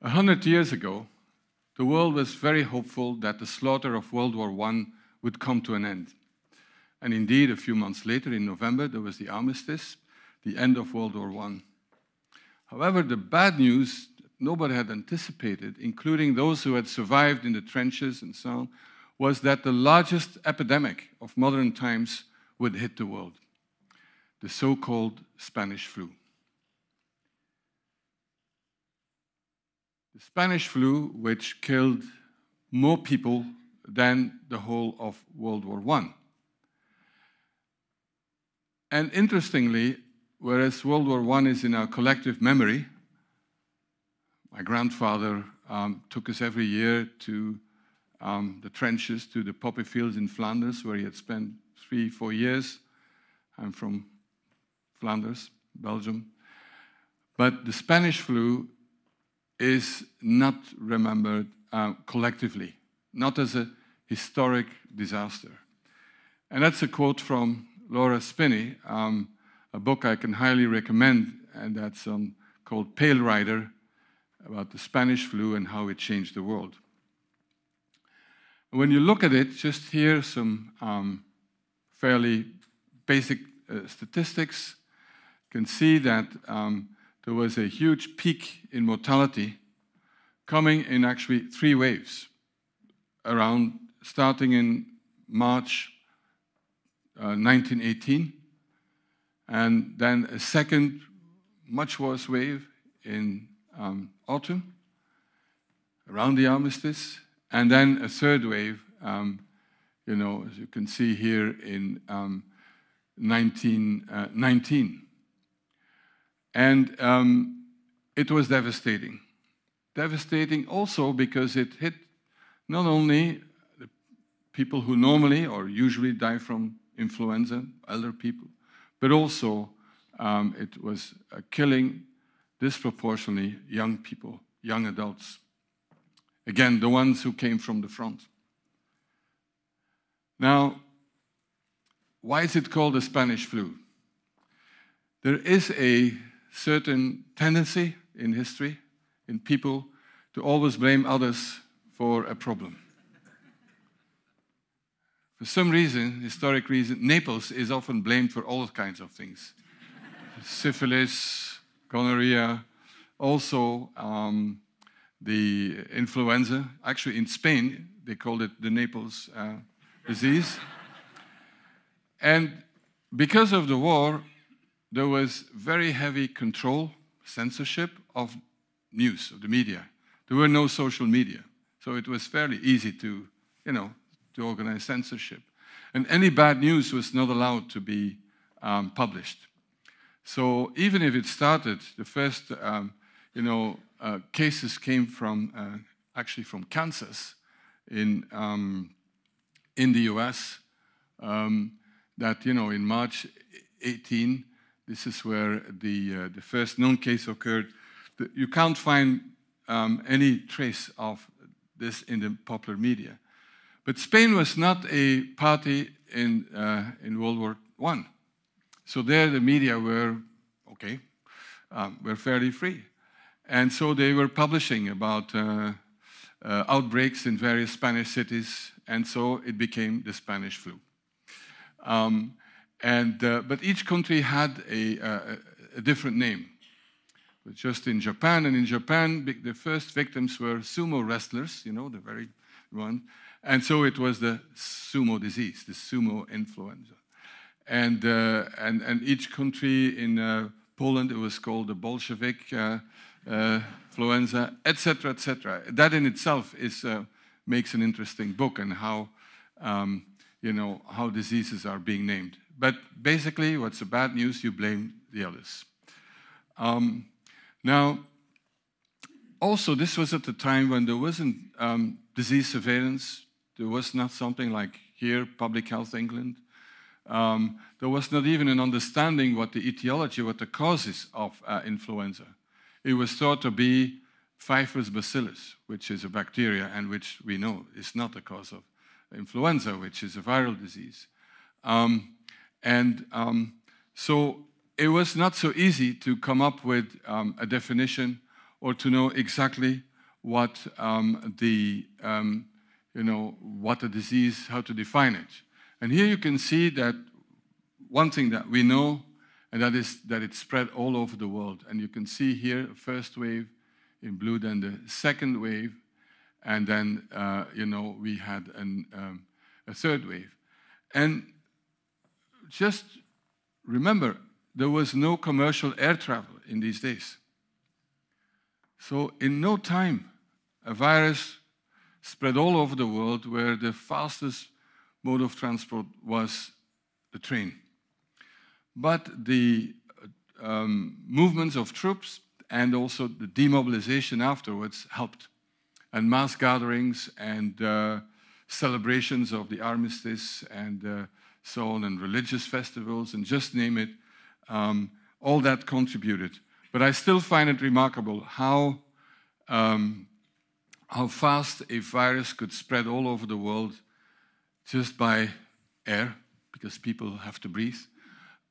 A hundred years ago, the world was very hopeful that the slaughter of World War I would come to an end. And indeed, a few months later, in November, there was the armistice, the end of World War I. However, the bad news nobody had anticipated, including those who had survived in the trenches and so on, was that the largest epidemic of modern times would hit the world the so called Spanish flu. The Spanish flu, which killed more people than the whole of World War I. And interestingly, whereas World War I is in our collective memory, my grandfather um, took us every year to um, the trenches, to the poppy fields in Flanders, where he had spent three, four years. I'm from Flanders, Belgium. But the Spanish flu is not remembered uh, collectively, not as a historic disaster. And that's a quote from Laura Spinney, um, a book I can highly recommend, and that's um, called Pale Rider about the Spanish flu and how it changed the world. When you look at it, just here some um, fairly basic uh, statistics. You can see that um, there was a huge peak in mortality coming in actually three waves around starting in March uh, 1918 and then a second much worse wave in um, autumn, around the armistice, and then a third wave, um, you know, as you can see here in um, 1919. Uh, and um, it was devastating. Devastating also because it hit not only the people who normally or usually die from influenza, elder people, but also um, it was uh, killing disproportionately young people, young adults. Again, the ones who came from the front. Now, why is it called the Spanish flu? There is a certain tendency in history, in people, to always blame others for a problem. For some reason, historic reason, Naples is often blamed for all kinds of things syphilis, gonorrhea, also um, the influenza. Actually, in Spain, they called it the Naples uh, disease. and because of the war, there was very heavy control, censorship of news, of the media. There were no social media. So it was fairly easy to, you know, to organize censorship. And any bad news was not allowed to be um, published. So even if it started, the first, um, you know, uh, cases came from uh, actually from Kansas in um, in the U.S. Um, that you know in March 18, this is where the uh, the first known case occurred. You can't find um, any trace of this in the popular media, but Spain was not a party in uh, in World War One. So there the media were, okay, um, were fairly free. And so they were publishing about uh, uh, outbreaks in various Spanish cities, and so it became the Spanish flu. Um, and, uh, but each country had a, a, different name. But just in Japan, and in Japan, the first victims were sumo wrestlers, you know, the very one. And so it was the sumo disease, the sumo influenza. And, uh, and, and each country in uh, Poland, it was called the Bolshevik uh, influenza, etc., etc. That in itself is, makes an interesting book and how, um, you know, how diseases are being named. But basically, what's the bad news? You blame the others. Um, now, also, this was at the time when there wasn't um, disease surveillance. There was not something like here, Public Health England. Um, there was not even an understanding what the etiology, what the causes of uh, influenza. It was thought to be Pfeiffer's bacillus, which is a bacteria and which we know is not the cause of influenza, which is a viral disease. Um, and um, so it was not so easy to come up with um, a definition or to know exactly what um, the um, you know what a disease, how to define it. And here you can see that one thing that we know, and that is that it spread all over the world. And you can see here first wave in blue, then the second wave, and then uh, you know we had an, um, a third wave. And just remember, there was no commercial air travel in these days. So in no time, a virus spread all over the world where the fastest mode of transport was the train. But the um, movements of troops and also the demobilization afterwards helped. And mass gatherings and uh, celebrations of the armistice and uh, so on, and religious festivals, and just name it, um, all that contributed. But I still find it remarkable how, um, how fast a virus could spread all over the world just by air, because people have to breathe,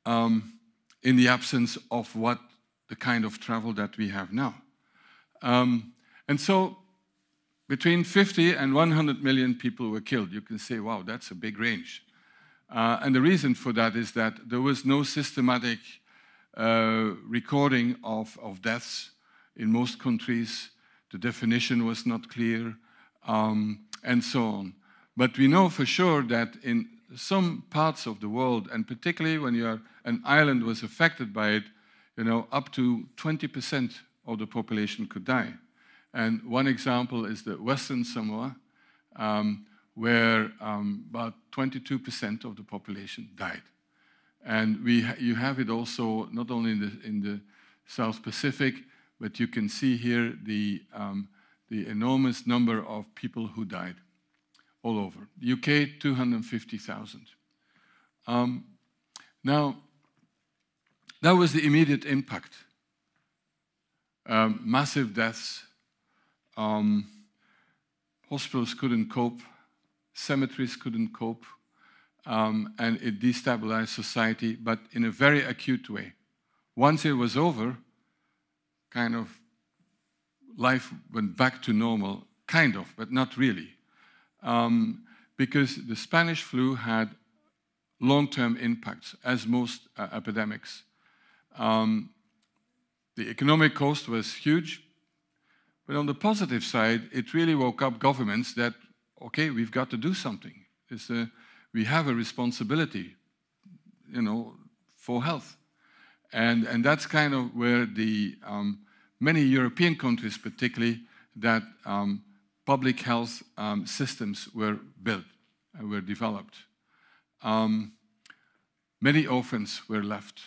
um, in the absence of what the kind of travel that we have now. Um, and so between 50 and 100 million people were killed. You can say, wow, that's a big range. Uh, and the reason for that is that there was no systematic uh, recording of, of deaths in most countries. The definition was not clear, um, and so on. But we know for sure that in some parts of the world, and particularly when you are, an island was affected by it, you know, up to 20% of the population could die. And one example is the Western Samoa, um, where um, about 22% of the population died. And we ha you have it also not only in the, in the South Pacific, but you can see here the, um, the enormous number of people who died all over. UK, 250,000. Um, now, that was the immediate impact. Um, massive deaths. Um, hospitals couldn't cope cemeteries couldn't cope, um, and it destabilized society, but in a very acute way. Once it was over, kind of life went back to normal, kind of, but not really. Um, because the Spanish flu had long term impacts, as most uh, epidemics. Um, the economic cost was huge, but on the positive side, it really woke up governments that okay, we've got to do something. A, we have a responsibility, you know, for health. And, and that's kind of where the um, many European countries, particularly, that um, public health um, systems were built and were developed. Um, many orphans were left,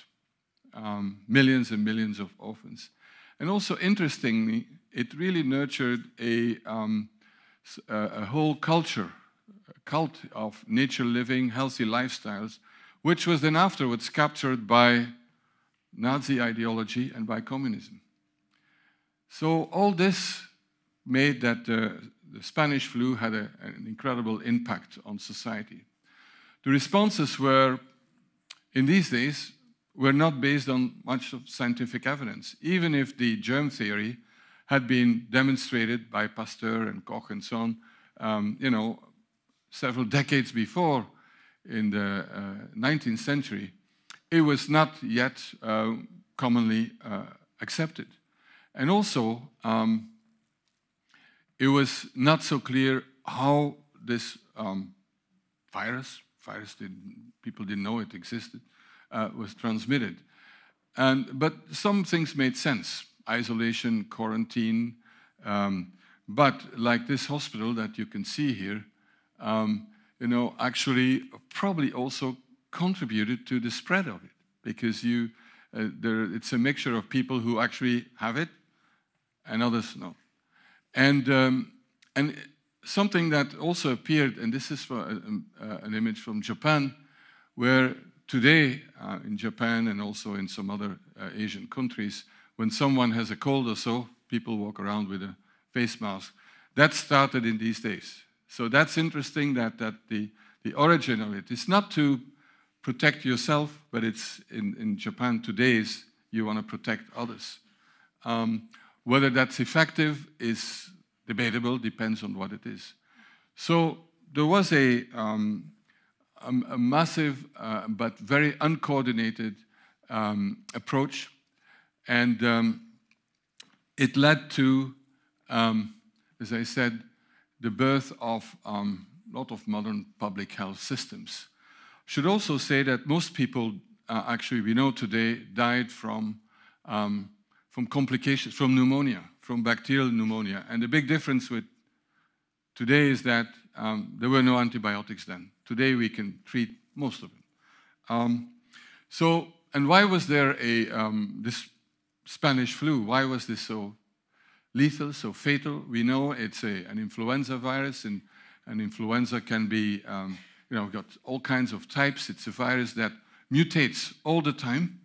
um, millions and millions of orphans. And also, interestingly, it really nurtured a um, a whole culture, a cult of nature living, healthy lifestyles, which was then afterwards captured by Nazi ideology and by communism. So all this made that uh, the Spanish flu had a, an incredible impact on society. The responses were, in these days, were not based on much of scientific evidence, even if the germ theory had been demonstrated by Pasteur and Koch and so on, um, you know, several decades before in the uh, 19th century, it was not yet uh, commonly uh, accepted. And also, um, it was not so clear how this um, virus, virus didn't, people didn't know it existed, uh, was transmitted. And, but some things made sense isolation, quarantine. Um, but like this hospital that you can see here, um, you know, actually probably also contributed to the spread of it because you, uh, there, it's a mixture of people who actually have it and others no. And, um, and something that also appeared, and this is for, um, uh, an image from Japan, where today uh, in Japan and also in some other uh, Asian countries, when someone has a cold or so, people walk around with a face mask. That started in these days. So that's interesting that, that the, the origin of it is not to protect yourself, but it's in, in Japan today is you want to protect others. Um, whether that's effective is debatable, depends on what it is. So there was a, um, a, a massive uh, but very uncoordinated um, approach, and um, it led to, um, as I said, the birth of a um, lot of modern public health systems. Should also say that most people, uh, actually, we know today, died from um, from complications, from pneumonia, from bacterial pneumonia. And the big difference with today is that um, there were no antibiotics then. Today we can treat most of them. Um, so, and why was there a um, this Spanish flu? Why was this so lethal, so fatal? We know it's a, an influenza virus, and an influenza can be, um, you know, got all kinds of types. It's a virus that mutates all the time,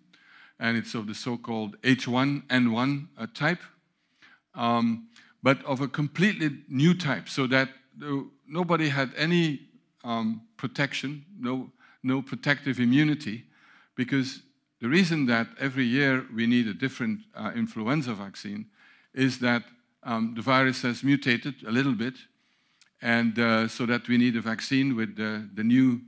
and it's of the so-called H1N1 uh, type, um, but of a completely new type, so that nobody had any um, protection, no, no protective immunity, because the reason that every year we need a different uh, influenza vaccine is that um, the virus has mutated a little bit, and uh, so that we need a vaccine with the, the new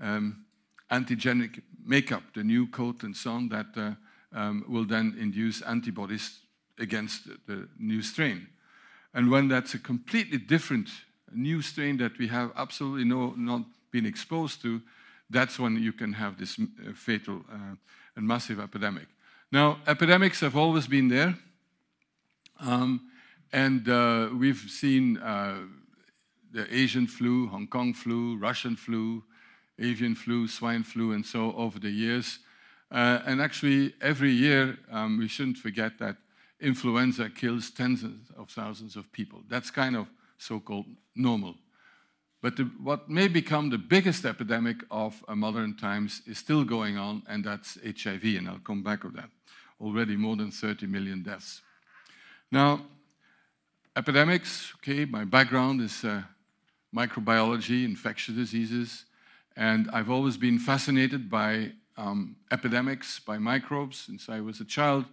um, antigenic makeup, the new coat and so on, that uh, um, will then induce antibodies against the new strain. And when that's a completely different new strain that we have absolutely no, not been exposed to, that's when you can have this uh, fatal uh, and massive epidemic. Now, epidemics have always been there. Um, and uh, we've seen uh, the Asian flu, Hong Kong flu, Russian flu, avian flu, swine flu, and so over the years. Uh, and actually, every year, um, we shouldn't forget that influenza kills tens of thousands of people. That's kind of so-called normal. But the, what may become the biggest epidemic of uh, modern times is still going on, and that's HIV, and I'll come back to that. Already more than 30 million deaths. Now, epidemics, okay, my background is uh, microbiology, infectious diseases, and I've always been fascinated by um, epidemics, by microbes since I was a child.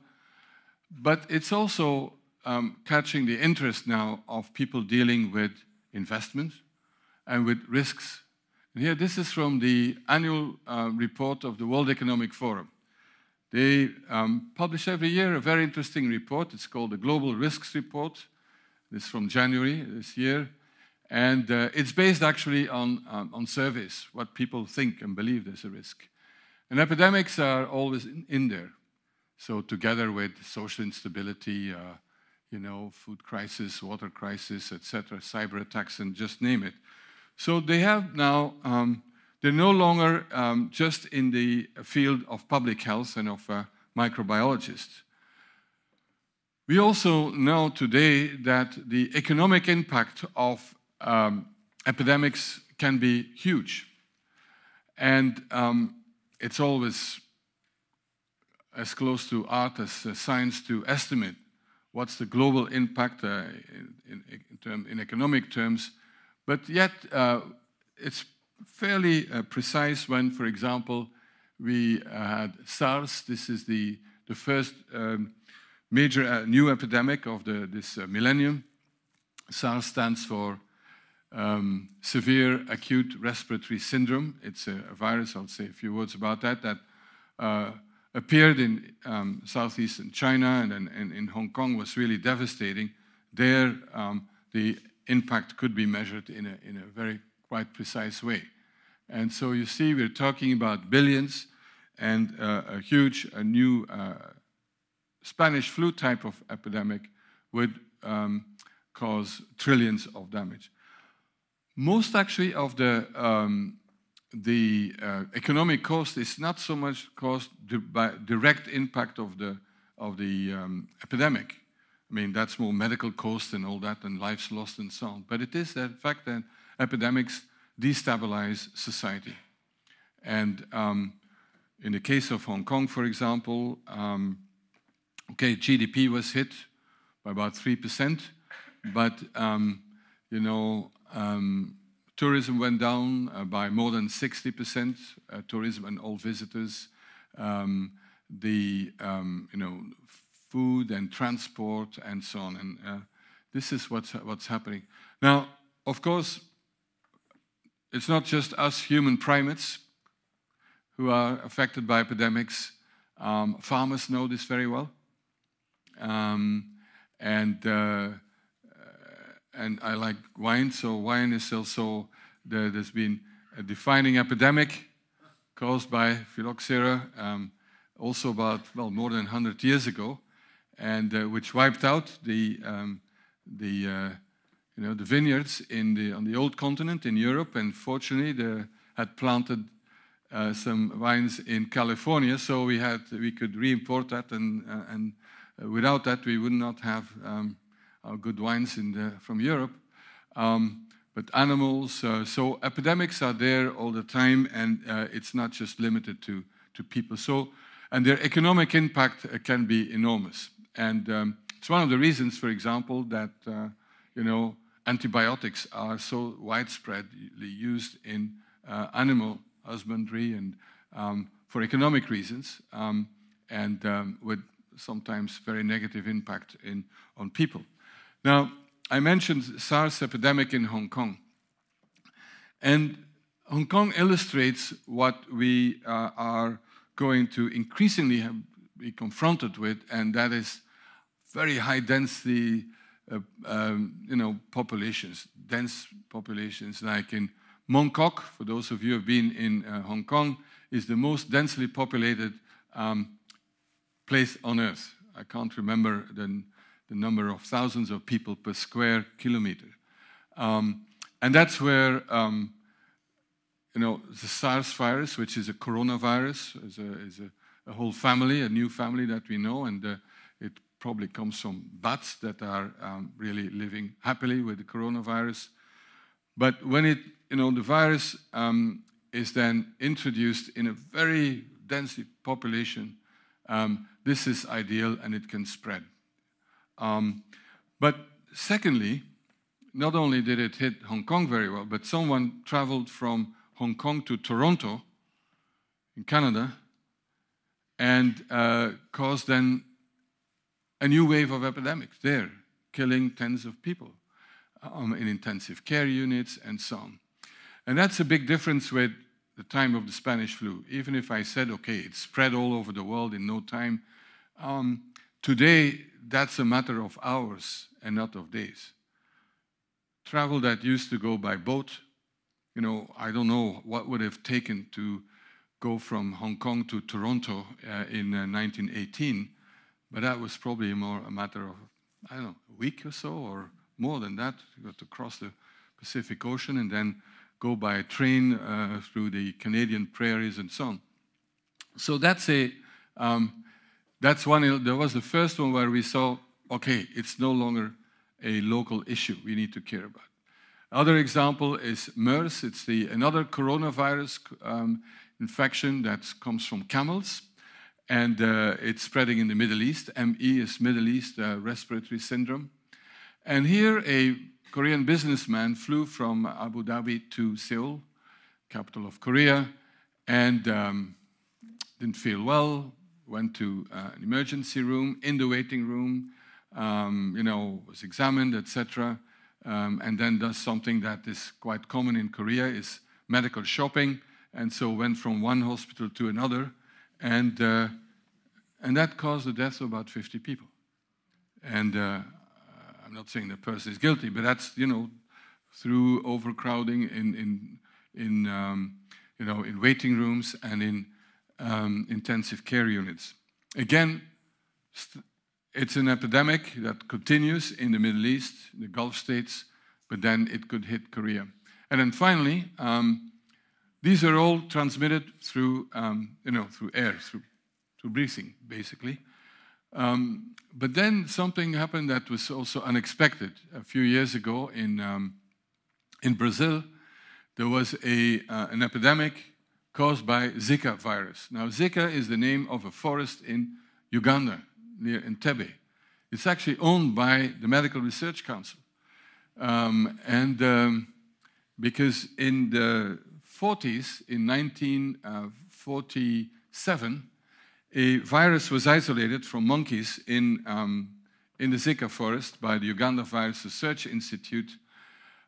But it's also um, catching the interest now of people dealing with investment and with risks. And here, this is from the annual uh, report of the World Economic Forum. They um, publish every year a very interesting report. It's called the Global Risks Report. This is from January this year. And uh, it's based actually on, um, on surveys, what people think and believe there's a risk. And epidemics are always in, in there. So together with social instability, uh, you know, food crisis, water crisis, etc., cyber attacks, and just name it. So they have now, um, they're no longer um, just in the field of public health and of uh, microbiologists. We also know today that the economic impact of um, epidemics can be huge. And um, it's always as close to art as uh, science to estimate what's the global impact uh, in, in, term, in, economic terms, but yet uh, it's fairly uh, precise when, for example, we uh, had SARS. This is the, the first um, major uh, new epidemic of the, this millennium. SARS stands for um, severe acute respiratory syndrome. It's a, a, virus, I'll say a few words about that, that appeared in um, southeastern China and in, in, Hong Kong was really devastating. There, um, the impact could be measured in a, in a very quite precise way. And so you see, we're talking about billions and uh, a huge, a new uh, Spanish flu type of epidemic would um, cause trillions of damage. Most actually of the um, the uh, economic cost is not so much caused by direct impact of the, of the um, epidemic. I mean, that's more medical cost and all that, and lives lost and so on. But it is the fact that epidemics destabilize society. And um, in the case of Hong Kong, for example, um, okay, GDP was hit, by about 3%. But, um, you know, um, tourism went down uh, by more than 60%, uh, tourism and all visitors. Um, the, um, you know, food and transport and so on. And uh, this is what's, what's happening. Now, of course, it's not just us human primates who are affected by epidemics. Um, farmers know this very well. Um, and, uh, and I like wine, so wine is also, the, there's been a defining epidemic caused by phylloxera, um, also about, well, more than 100 years ago, and uh, which wiped out the, um, the uh, you know, the vineyards in the, on the old continent in Europe, and fortunately they had planted uh, some vines in California, so we had we could re-import that, and uh, and uh, without that we would not have um, good wines the, from Europe. Um, but animals, uh, so epidemics are there all the time, and uh, it's not just limited to to people. So, and their economic impact uh, can be enormous, and um, it's one of the reasons, for example, that you know antibiotics are so widespreadly used in uh, animal husbandry and um, for economic reasons, um, and um, with sometimes very negative impact in, on people. Now, I mentioned SARS epidemic in Hong Kong. And Hong Kong illustrates what we uh, are going to increasingly be confronted with, and that is very high density uh, um, you know, populations, dense populations, like in Mong Kok, for those of you who have been in uh, Hong Kong, is the most densely populated um, place on earth. I can't remember the, the, number of thousands of people per square kilometer. Um, and that's where, um, you know, the SARS virus, which is a coronavirus, is a, is a, a whole family, a new family that we know, and uh, it probably comes from bats that are um, really living happily with the coronavirus. But when it, you know, the virus um, is then introduced in a very densely population, um, this is ideal and it can spread. Um, but secondly, not only did it hit Hong Kong very well, but someone traveled from Hong Kong to Toronto in Canada and uh, caused then a new wave of epidemics there, killing tens of people um, in intensive care units and so on. And that's a big difference with the time of the Spanish flu. Even if I said, okay, it spread all over the world in no time, um, today that's a matter of hours and not of days. Travel that used to go by boat, you know, I don't know what would have taken to go from Hong Kong to Toronto uh, in uh, 1918 but that was probably more a matter of, I don't know, a week or so, or more than that. You got to cross the Pacific Ocean and then go by train uh, through the Canadian prairies and so on. So that's a, um, that's one, that was the first one where we saw, okay, it's no longer a local issue we need to care about. Other example is MERS. It's the, another coronavirus um, infection that comes from camels and uh, it's spreading in the Middle East. ME is Middle East uh, Respiratory Syndrome. And here, a Korean businessman flew from Abu Dhabi to Seoul, capital of Korea, and um, didn't feel well. Went to uh, an emergency room. In the waiting room, um, you know, was examined, etc. Um, and then does something that is quite common in Korea is medical shopping, and so went from one hospital to another and, uh, and that caused the death of about 50 people. And uh, I'm not saying the person is guilty, but that's, you know, through overcrowding in, in, in, um, you know, in waiting rooms and in um, intensive care units. Again, it's an epidemic that continues in the Middle East, the Gulf states, but then it could hit Korea. And then finally, um, these are all transmitted through, um, you know, through air, through, through breathing, basically. Um, but then something happened that was also unexpected. A few years ago in, um, in Brazil, there was a, uh, an epidemic caused by Zika virus. Now, Zika is the name of a forest in Uganda, near Entebbe. It's actually owned by the Medical Research Council. Um, and um, because in the 40s, in 1947, a virus was isolated from monkeys in, um, in the Zika forest by the Uganda Virus Research Institute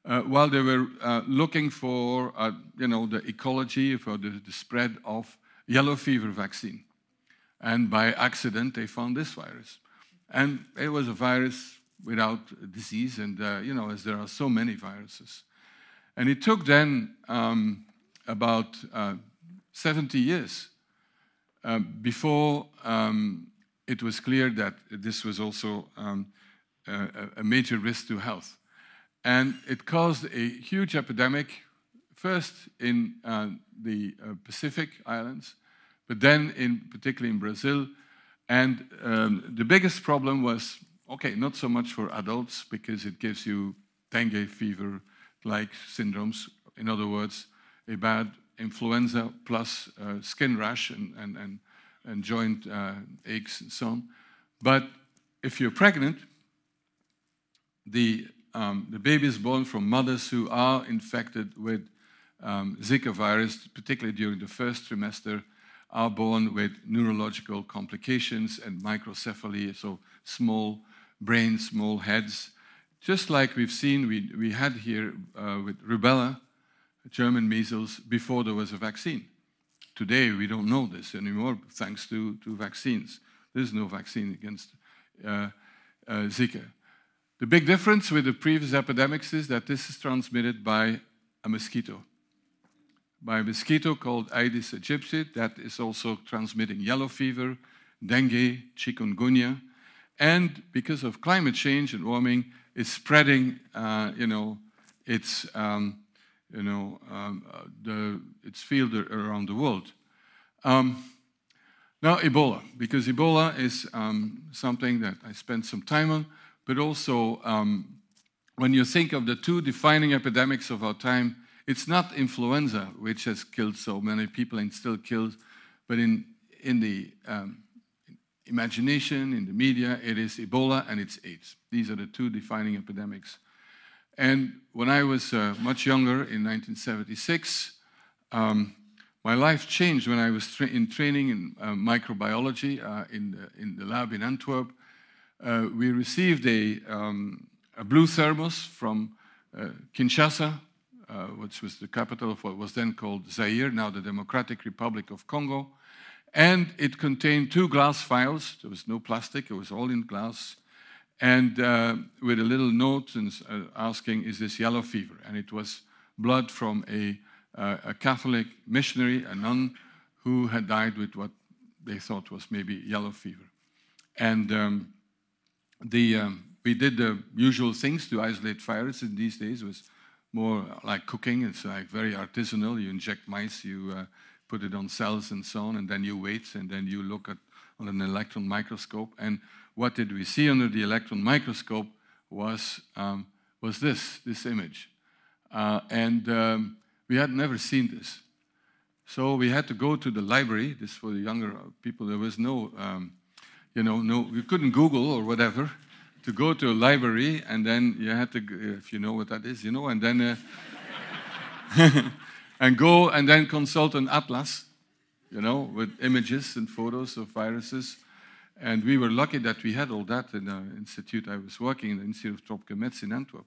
uh, while they were uh, looking for, uh, you know, the ecology for the, the, spread of yellow fever vaccine. And by accident, they found this virus. And it was a virus without disease, and, uh, you know, as there are so many viruses. And it took then um, about uh, 70 years um, before um, it was clear that this was also um, a, a, major risk to health. And it caused a huge epidemic, first in uh, the uh, Pacific Islands, but then in particularly in Brazil. And um, the biggest problem was okay, not so much for adults because it gives you dengue fever like syndromes. In other words, a bad influenza plus uh, skin rash and, and, and, and joint uh, aches and so on. But if you're pregnant, the, um, the baby is born from mothers who are infected with um, Zika virus, particularly during the first trimester, are born with neurological complications and microcephaly, so small brains, small heads. Just like we've seen, we, we had here uh, with rubella, German measles, before there was a vaccine. Today, we don't know this anymore thanks to, to vaccines. There's no vaccine against uh, uh, Zika. The big difference with the previous epidemics is that this is transmitted by a mosquito. By a mosquito called Aedes aegypti, that is also transmitting yellow fever, dengue, chikungunya, and because of climate change and warming, it's spreading, uh, you know, its, um, you know, um, the, its field around the world. Um, now, Ebola, because Ebola is um, something that I spent some time on, but also um, when you think of the two defining epidemics of our time, it's not influenza, which has killed so many people and still kills, but in, in the um, imagination, in the media, it is Ebola and it's AIDS. These are the two defining epidemics. And when I was uh, much younger, in 1976, um, my life changed when I was tra in training in uh, microbiology uh, in, the, in the lab in Antwerp. Uh, we received a, um, a, blue thermos from uh, Kinshasa, uh, which was the capital of what was then called Zaire, now the Democratic Republic of Congo. And it contained two glass vials. There was no plastic, it was all in glass. And uh, with a little note and, uh, asking, Is this yellow fever? And it was blood from a, uh, a Catholic missionary, a nun, who had died with what they thought was maybe yellow fever. And um, the, um, we did the usual things to isolate viruses in these days. Was more like cooking. It's like very artisanal. You inject mice, you uh, put it on cells and so on, and then you wait, and then you look at on an electron microscope. And what did we see under the electron microscope was, um, was this, this image. Uh, and um, we had never seen this. So we had to go to the library. This for the younger people. There was no, um, you know, no. We couldn't Google or whatever. To go to a library, and then you had to, if you know what that is, you know, and then. Uh, and go and then consult an atlas, you know, with images and photos of viruses. And we were lucky that we had all that in the institute I was working in, the Institute of Tropical Medicine in Antwerp.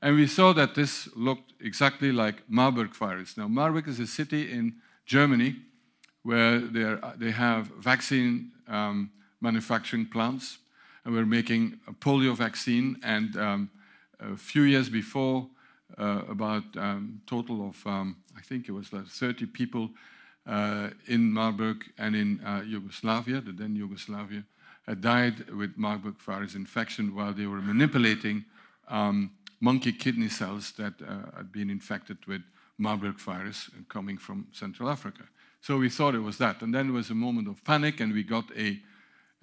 And we saw that this looked exactly like Marburg virus. Now, Marburg is a city in Germany where they have vaccine um, manufacturing plants, and we're making a polio vaccine. And um, a few years before, uh, about um, total of um, I think it was like 30 people uh, in Marburg and in uh, Yugoslavia, the then Yugoslavia, had died with Marburg virus infection while they were manipulating um, monkey kidney cells that uh, had been infected with Marburg virus coming from Central Africa. So we thought it was that. And then there was a moment of panic, and we got a,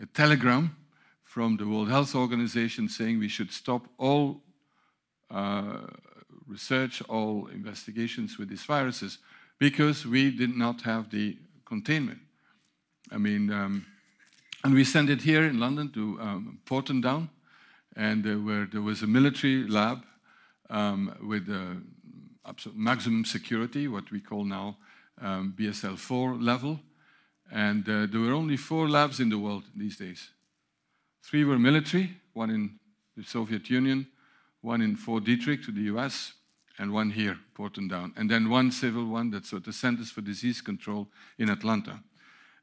a telegram from the World Health Organization saying we should stop all uh, research, all investigations with these viruses, because we did not have the containment. I mean, um, And we sent it here in London to um, Porton Down, and uh, where there was a military lab um, with uh, maximum security, what we call now um, BSL 4 level. And uh, there were only four labs in the world these days. Three were military, one in the Soviet Union, one in Fort Detrick to the US, and one here, Porton Down. And then one civil one that's at the Centers for Disease Control in Atlanta.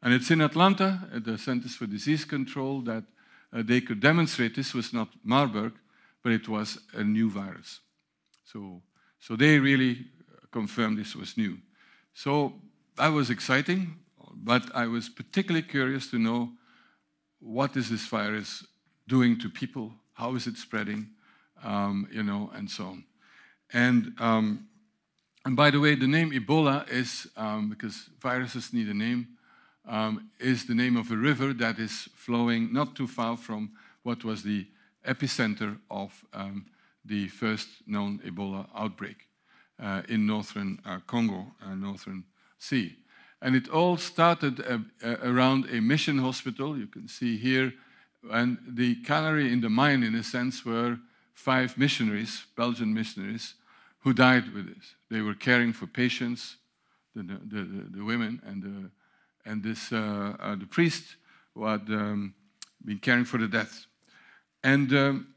And it's in Atlanta, at the Centers for Disease Control, that uh, they could demonstrate this was not Marburg, but it was a new virus. So, so they really confirmed this was new. So that was exciting, but I was particularly curious to know what is this virus doing to people? How is it spreading? Um, you know, and so on. And, um, and by the way, the name Ebola is, um, because viruses need a name, um, is the name of a river that is flowing not too far from what was the epicenter of um, the first known Ebola outbreak uh, in northern uh, Congo, uh, northern sea. And it all started uh, uh, around a mission hospital. You can see here, and the canary in the mine, in a sense, were five missionaries, Belgian missionaries, who died with this. They were caring for patients, the, the, the, the women, and, the, and this, uh, uh, the priest who had um, been caring for the death. And, um,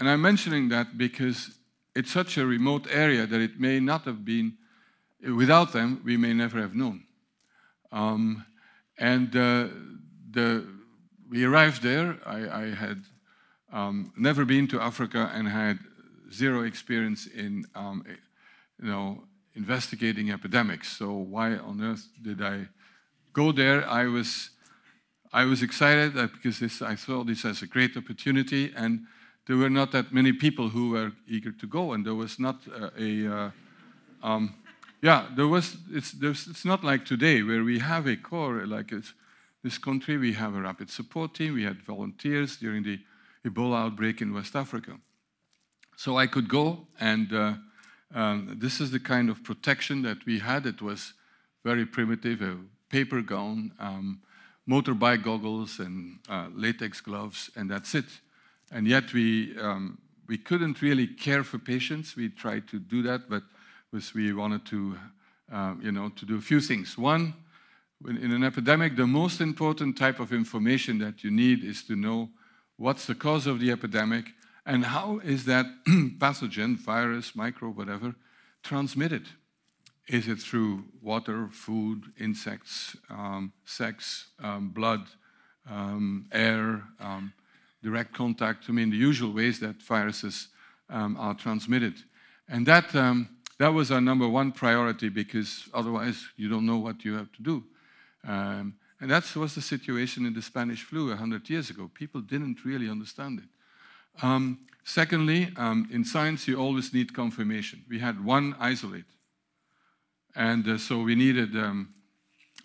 and I'm mentioning that because it's such a remote area that it may not have been without them, we may never have known. Um, and uh, the, we arrived there. I, I had um, never been to Africa and had zero experience in, um, you know, investigating epidemics. So why on earth did I go there? I was, I was excited because this, I saw this as a great opportunity, and there were not that many people who were eager to go, and there was not uh, a, uh, um, yeah, there was, it's, it's not like today where we have a core, like this country, we have a rapid support team, we had volunteers during the Ebola outbreak in West Africa. So I could go, and uh, um, this is the kind of protection that we had. It was very primitive, a paper gown, um, motorbike goggles, and uh, latex gloves, and that's it. And yet we, um, we couldn't really care for patients. We tried to do that, but was we wanted to, uh, you know, to do a few things. One, in an epidemic, the most important type of information that you need is to know what's the cause of the epidemic and how is that pathogen, virus, microbe, whatever, transmitted. Is it through water, food, insects, um, sex, um, blood, um, air, um, direct contact? I mean, the usual ways that viruses um, are transmitted. And that um, that was our number one priority because otherwise you don't know what you have to do. Um, and that was the situation in the Spanish flu 100 years ago. People didn't really understand it. Um, secondly, um, in science, you always need confirmation. We had one isolate. And uh, so we needed um,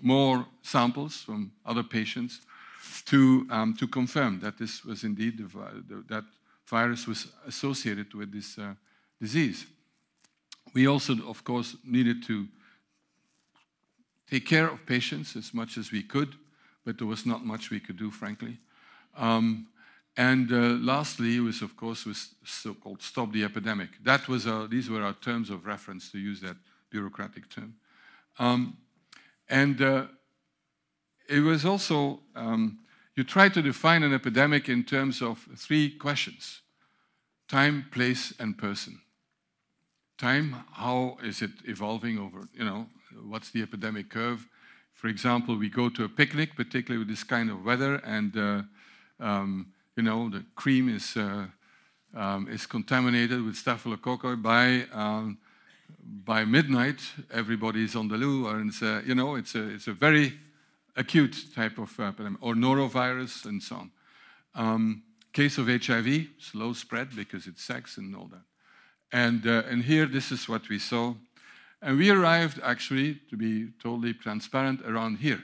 more samples from other patients to, um, to confirm that this was indeed, the, the, that virus was associated with this uh, disease. We also, of course, needed to take care of patients as much as we could, but there was not much we could do, frankly. Um, and uh, lastly, was of course was so-called stop the epidemic. That was our, these were our terms of reference to use that bureaucratic term. Um, and uh, it was also um, you try to define an epidemic in terms of three questions: time, place, and person time? How is it evolving over, you know, what's the epidemic curve? For example, we go to a picnic, particularly with this kind of weather, and, uh, um, you know, the cream is, uh, um, is contaminated with staphylococci by, um, by midnight, everybody's on the loo, or it's a, you know, it's a, it's a very acute type of epidemic, or norovirus and so on. Um, case of HIV, slow spread because it's sex and all that. And, uh, and here, this is what we saw. And we arrived, actually, to be totally transparent, around here.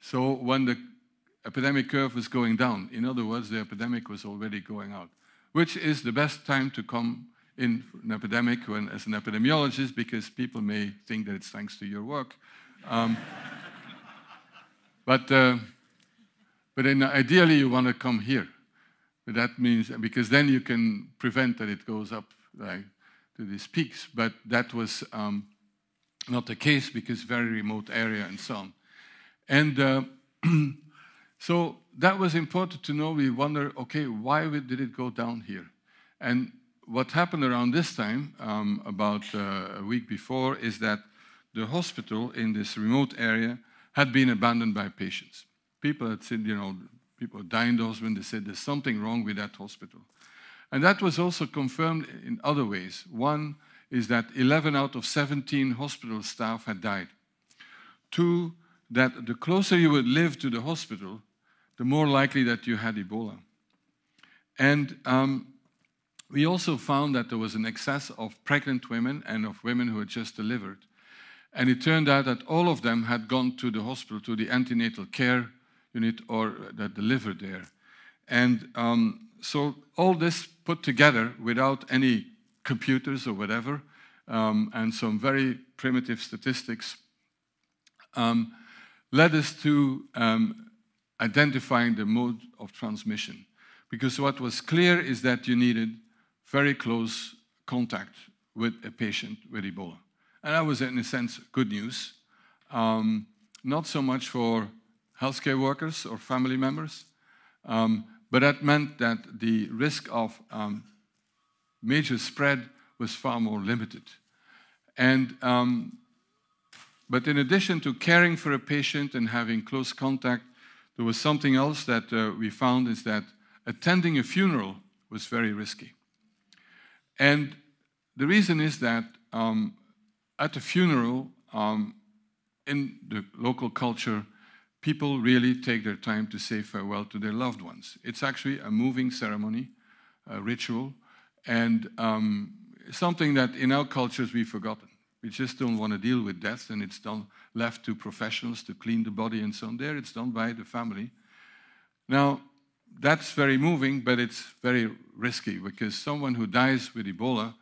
So when the epidemic curve was going down, in other words, the epidemic was already going out, which is the best time to come in an epidemic when, as an epidemiologist, because people may think that it's thanks to your work. Um, but uh, But then ideally, you want to come here. But that means, because then you can prevent that it goes up like, to these peaks. But that was um, not the case because very remote area and so on. And uh, so that was important to know. We wonder, okay, why did it go down here? And what happened around this time, um, about uh, a week before, is that the hospital in this remote area had been abandoned by patients. People had said, you know, people dying those when they said there's something wrong with that hospital. And that was also confirmed in other ways. One is that 11 out of 17 hospital staff had died. Two, that the closer you would live to the hospital, the more likely that you had Ebola. And um, we also found that there was an excess of pregnant women and of women who had just delivered. And it turned out that all of them had gone to the hospital, to the antenatal care unit, or that delivered there. And um, so all this put together without any computers or whatever, um, and some very primitive statistics, um, led us to um, identifying the mode of transmission. Because what was clear is that you needed very close contact with a patient with Ebola. And that was, in a sense, good news. Um, not so much for healthcare workers or family members, um, but that meant that the risk of um, major spread was far more limited. And, um, but in addition to caring for a patient and having close contact, there was something else that uh, we found is that attending a funeral was very risky. And the reason is that um, at a funeral, um, in the local culture, people really take their time to say farewell to their loved ones. It's actually a moving ceremony, a ritual, and um, something that in our cultures we've forgotten. We just don't want to deal with death, and it's done left to professionals to clean the body and so on. There, it's done by the family. Now, that's very moving, but it's very risky because someone who dies with Ebola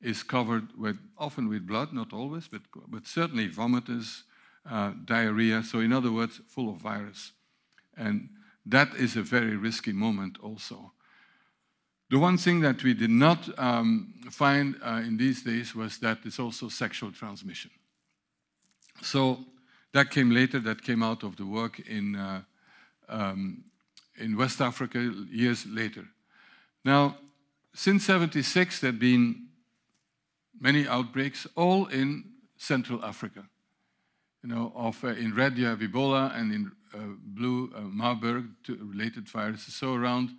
is covered with often with blood, not always, but, but certainly vomitus, uh, diarrhea. So, in other words, full of virus. And that is a very risky moment also. The one thing that we did not um, find uh, in these days was that it's also sexual transmission. So that came later, that came out of the work in, uh, um, in West Africa years later. Now, since 76, there have been many outbreaks, all in Central Africa. You know, of, uh, in red you have Ebola, and in uh, blue uh, Marburg, related viruses. So around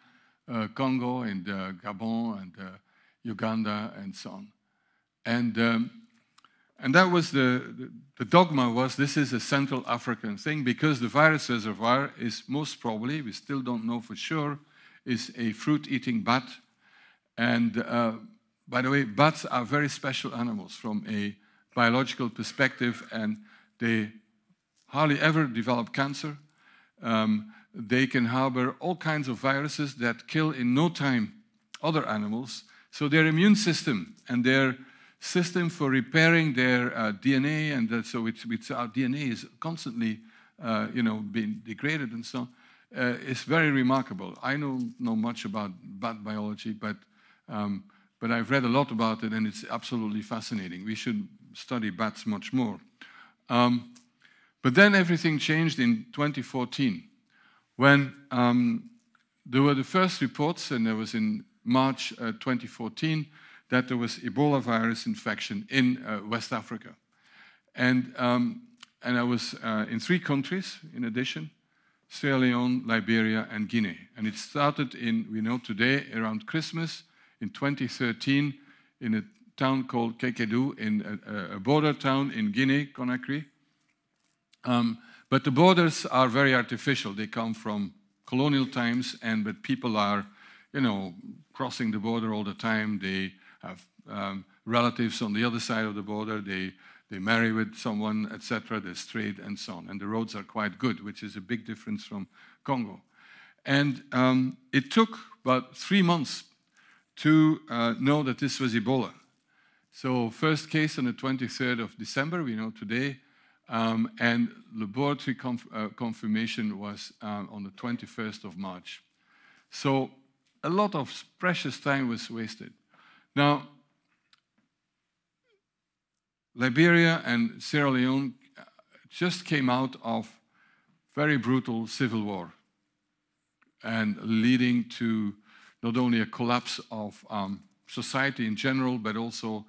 Congo and Gabon and Uganda and so on. And um, and that was the, the, the, dogma was this is a Central African thing because the virus reservoir is most probably, we still don't know for sure, is a fruit-eating bat. And uh, by the way, bats are very special animals from a biological perspective, and they hardly ever develop cancer. Um, they can harbor all kinds of viruses that kill in no time other animals. So their immune system and their system for repairing their uh, DNA, and that, so it's, it's, our DNA is constantly, uh, you know, being degraded and so on, uh, is very remarkable. I don't know much about bat biology, but, um, but I've read a lot about it, and it's absolutely fascinating. We should study bats much more. Um, but then everything changed in 2014 when um, there were the first reports, and there was in March uh, 2014, that there was Ebola virus infection in uh, West Africa. And, um, and I was uh, in three countries in addition Sierra Leone, Liberia, and Guinea. And it started in, we know today, around Christmas in 2013 in a town called Guéckédou, in a, a border town in Guinea, Conakry. Um, but the borders are very artificial. They come from colonial times, and but people are, you know, crossing the border all the time. They have um, relatives on the other side of the border. They they marry with someone, etc. They trade and so on. And the roads are quite good, which is a big difference from Congo. And um, it took about three months to uh, know that this was Ebola. So first case on the 23rd of December, we know today, Um, and laboratory conf uh, confirmation was um, on the 21st of March. So a lot of precious time was wasted. Now, Liberia and Sierra Leone uh, just came out of very brutal civil war and leading to not only a collapse of um, society in general, but also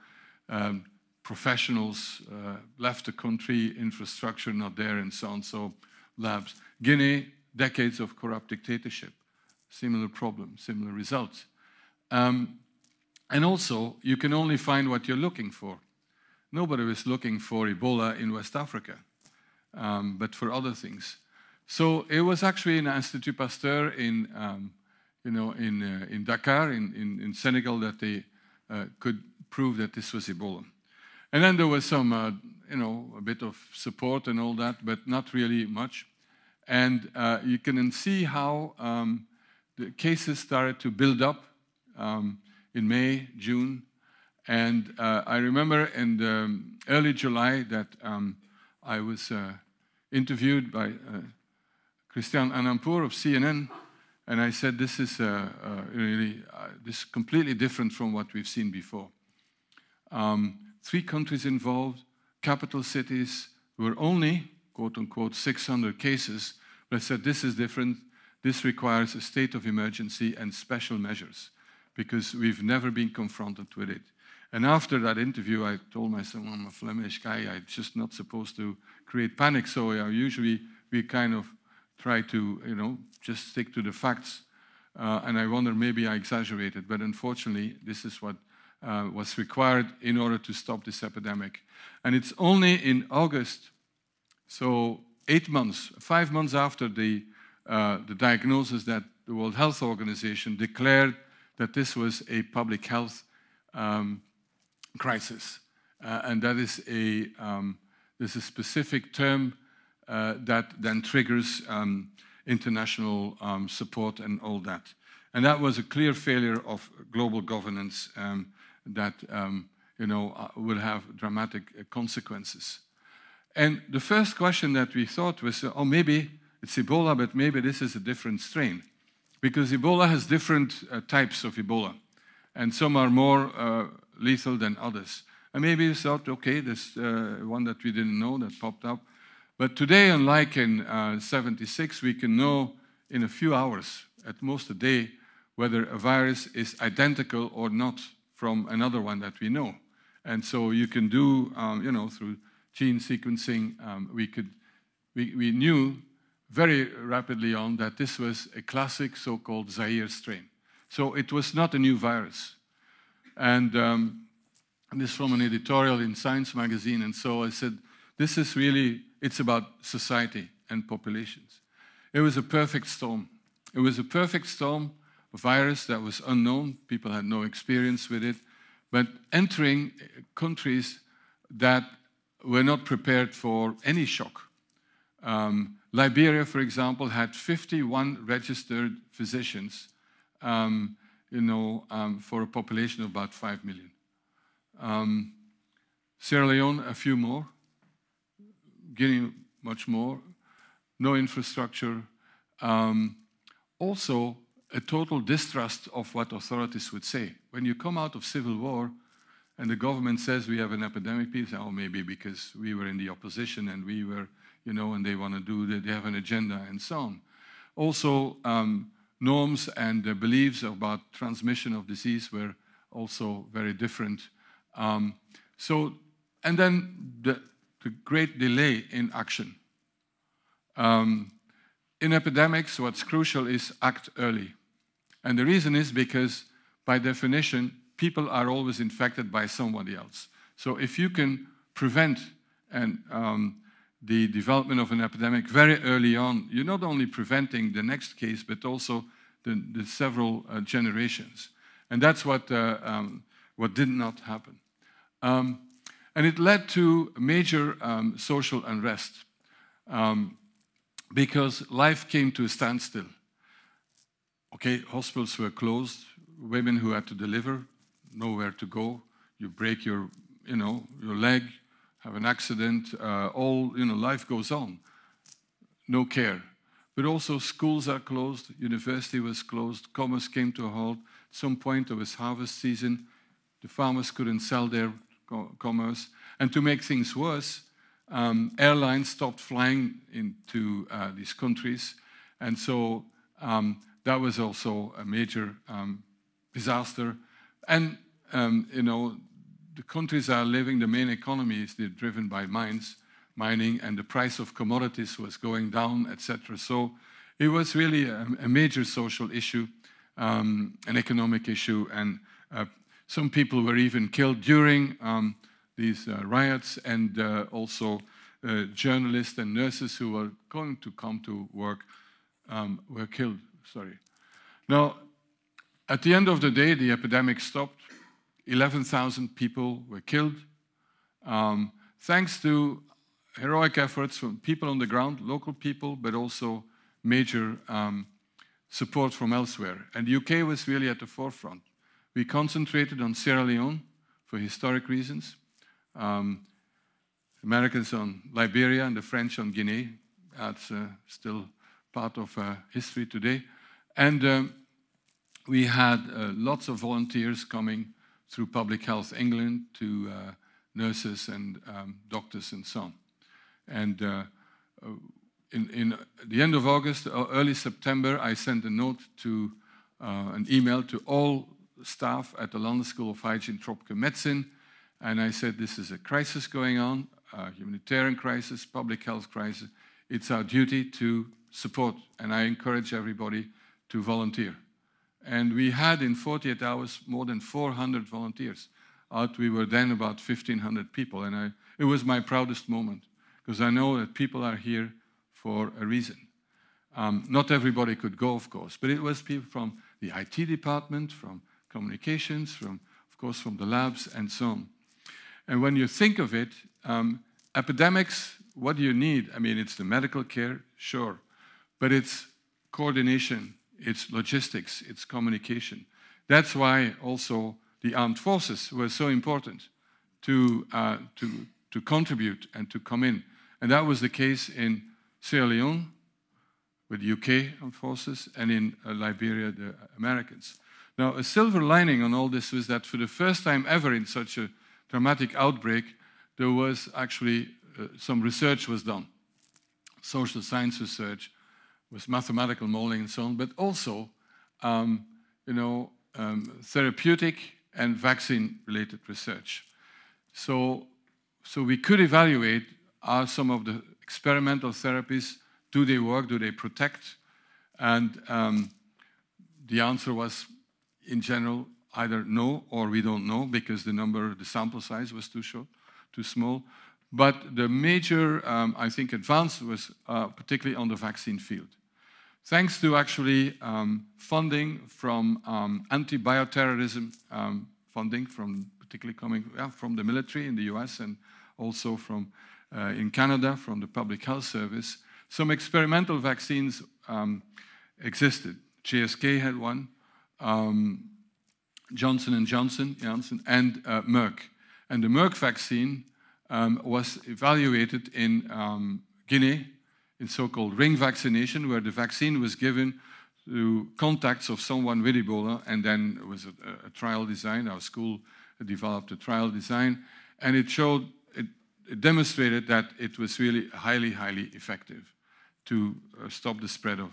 um, professionals uh, left the country, infrastructure not there, and so on. So, labs. Guinea, decades of corrupt dictatorship, similar problem, similar results. Um, and also, you can only find what you're looking for. Nobody was looking for Ebola in West Africa, um, but for other things. So it was actually in Institut Pasteur in, um, you know, in, uh, in Dakar, in, in, in, Senegal, that they uh, could prove that this was Ebola. And then there was some, uh, you know, a bit of support and all that, but not really much. And uh, you can see how um, the cases started to build up um, in May, June. And uh, I remember in um, early July that um, I was uh, interviewed by uh, Christiane Amanpour of CNN, and I said, this is uh, really, this is completely different from what we've seen before. Um, three countries involved, capital cities, were only, quote unquote, 600 cases, but I said this is different. This requires a state of emergency and special measures because we've never been confronted with it. And after that interview, I told myself, I'm a Flemish guy, I'm just not supposed to create panic. So yeah, usually we kind of try to, you know, just stick to the facts. Uh, and I wonder maybe I exaggerated, but unfortunately, this is what uh, was required in order to stop this epidemic. And it's only in August, so eight months, five months after the, uh, the diagnosis that the World Health Organization declared that this was a public health um, crisis. Uh, and that is a, um, this is a specific term uh, that then triggers um, international um, support and all that. And that was a clear failure of global governance um, that um, you know, uh, will have dramatic uh, consequences. And the first question that we thought was, uh, oh, maybe it's Ebola, but maybe this is a different strain. Because Ebola has different uh, types of Ebola, and some are more uh, lethal than others. And maybe we thought, okay, this uh, one that we didn't know that popped up. But today, unlike in 76, we can know in a few hours, at most a day, whether a virus is identical or not from another one that we know. And so you can do, um, you know, through gene sequencing, um, we could, we, we knew very rapidly on that this was a classic so-called Zaire strain. So it was not a new virus. And um, this from an editorial in Science magazine. And so I said, this is really, it's about society and populations. It was a perfect storm. It was a perfect storm virus that was unknown. People had no experience with it. But entering countries that were not prepared for any shock. Um, Liberia, for example, had 51 registered physicians, um, you know, um, for a population of about 5 million. Um, Sierra Leone, a few more. Guinea, much more. No infrastructure. Um, also, a total distrust of what authorities would say. When you come out of civil war and the government says we have an epidemic, people say, oh, maybe because we were in the opposition and we were, you know, and they want to do, that, they have an agenda and so on. Also, um, norms and uh, beliefs about transmission of disease were also very different. Um, so, and then the, the, great delay in action. Um, in epidemics, what's crucial is act early. And the reason is because, by definition, people are always infected by somebody else. So if you can prevent um, the development of an epidemic very early on, you're not only preventing the next case, but also the, the several uh, generations. And that's what, uh, um, what did not happen. Um, and it led to major um, social unrest um, because life came to a standstill. Okay, hospitals were closed, women who had to deliver, nowhere to go. You break your, you know, your leg, have an accident, uh, all, you know, life goes on. No care. But also schools are closed, university was closed, commerce came to a halt. At some point it was harvest season. The farmers couldn't sell their commerce. And to make things worse, um, airlines stopped flying into uh, these countries. And so um, that was also a major um, disaster. And, um, you know, the countries are living, the main economies, they're driven by mines, mining, and the price of commodities was going down, etc. So it was really a, a major social issue, um, an economic issue, and uh, some people were even killed during um, these uh, riots, and uh, also uh, journalists and nurses who were going to come to work um, were killed. Sorry. Now, at the end of the day, the epidemic stopped. 11,000 people were killed. Um, thanks to heroic efforts from people on the ground, local people, but also major um, support from elsewhere. And the UK was really at the forefront. We concentrated on Sierra Leone for historic reasons. Um, Americans on Liberia and the French on Guinea. That's uh, still part of uh, history today. And um, we had uh, lots of volunteers coming through Public Health England to uh, nurses and um, doctors and so on. And uh, uh, in, in, the end of August, or early September, I sent a note to an email to all staff at the London School of Hygiene Tropical Medicine. And I said, this is a crisis going on, a humanitarian crisis, public health crisis. It's our duty to support. And I encourage everybody to volunteer. And we had in 48 hours more than 400 volunteers. Out we were then about 1,500 people. And I, it was my proudest moment because I know that people are here for a reason. Um, not everybody could go, of course, but it was people from the IT department, from communications, from, of course, from the labs, and so on. And when you think of it, um, epidemics, what do you need? I mean, it's the medical care, sure, but it's coordination, it's logistics, it's communication. That's why also the armed forces were so important to, uh, to, to contribute and to come in. And that was the case in Sierra Leone with the UK armed forces and in uh, Liberia, the Americans. Now, a silver lining on all this was that for the first time ever in such a dramatic outbreak, there was actually uh, some research was done, social science research, with mathematical modeling and so on, but also, um, you know, um, therapeutic and vaccine-related research. So, so we could evaluate are some of the experimental therapies, do they work, do they protect? And um, the answer was, in general, either no or we don't know because the number, the sample size was too short, too small. But the major, um, I think, advance was uh, particularly on the vaccine field thanks to actually um, funding from um, anti-bioterrorism um, funding from particularly coming yeah, from the military in the US and also from uh, in Canada from the Public Health Service, some experimental vaccines um, existed. GSK had one, um, Johnson & Johnson, Janssen, and uh, Merck. And the Merck vaccine um, was evaluated in Guinea in so-called ring vaccination, where the vaccine was given to contacts of someone with Ebola, and then it was a, a trial design. Our school developed a trial design, and it showed, it, it demonstrated that it was really highly, highly effective to uh, stop the spread of,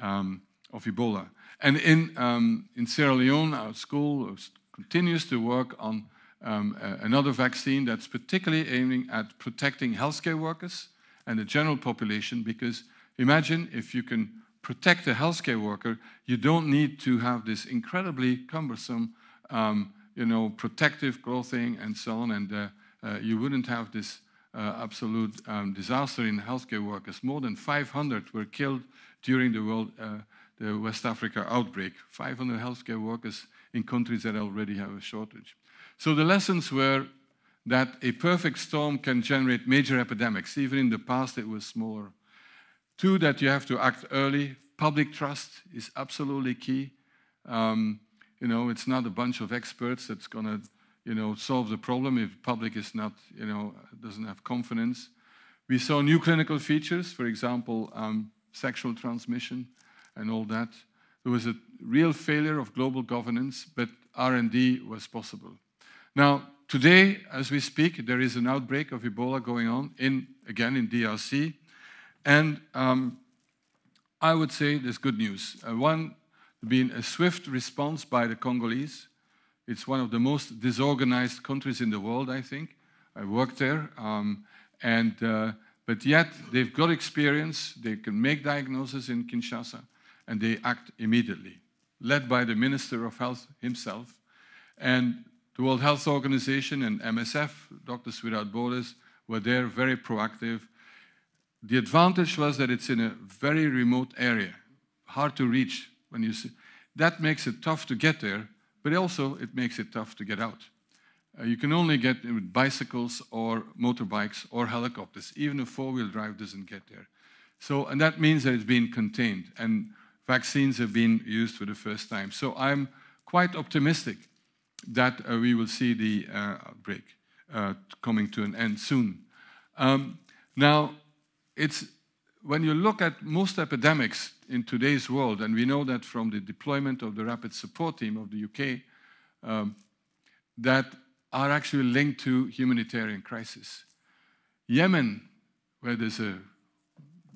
um, of Ebola. And in, um, in Sierra Leone, our school continues to work on um, another vaccine that's particularly aiming at protecting healthcare workers and the general population because imagine if you can protect a healthcare worker, you don't need to have this incredibly cumbersome, um, you know, protective clothing and so on, and uh, uh, you wouldn't have this uh, absolute um, disaster in healthcare workers. More than 500 were killed during the, world, uh, the West Africa outbreak. 500 healthcare workers in countries that already have a shortage. So the lessons were that a perfect storm can generate major epidemics. Even in the past, it was smaller. Two, that you have to act early. Public trust is absolutely key. Um, you know, it's not a bunch of experts that's going to you know, solve the problem if public is not, you know, doesn't have confidence. We saw new clinical features, for example, um, sexual transmission and all that. There was a real failure of global governance, but R&D was possible. Now, today, as we speak, there is an outbreak of Ebola going on in, again, in DRC. And um, I would say there's good news. Uh, one, been a swift response by the Congolese. It's one of the most disorganized countries in the world, I think. I worked there. Um, and, uh, but yet, they've got experience. They can make diagnosis in Kinshasa, and they act immediately, led by the Minister of Health himself. And the World Health Organization and MSF, Doctors Without Borders, were there very proactive. The advantage was that it's in a very remote area, hard to reach when you see. That makes it tough to get there, but also it makes it tough to get out. Uh, you can only get with bicycles or motorbikes or helicopters. Even a four-wheel drive doesn't get there. So, and that means that it's been contained, and vaccines have been used for the first time. So I'm quite optimistic that uh, we will see the uh, outbreak uh, coming to an end soon. Um, now, it's when you look at most epidemics in today's world, and we know that from the deployment of the rapid support team of the UK, um, that are actually linked to humanitarian crisis. Yemen, where there's a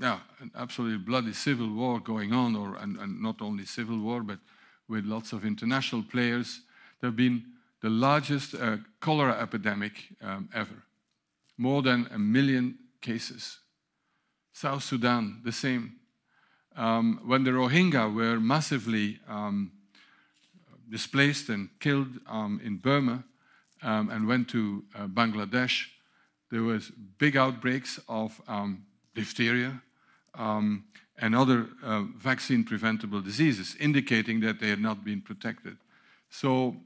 yeah, an absolutely bloody civil war going on, or and, and not only civil war, but with lots of international players, there have been the largest uh, cholera epidemic um, ever. More than a million cases. South Sudan, the same. Um, when the Rohingya were massively um, displaced and killed um, in Burma um, and went to uh, Bangladesh, there was big outbreaks of um, diphtheria and other uh, vaccine-preventable diseases, indicating that they had not been protected. So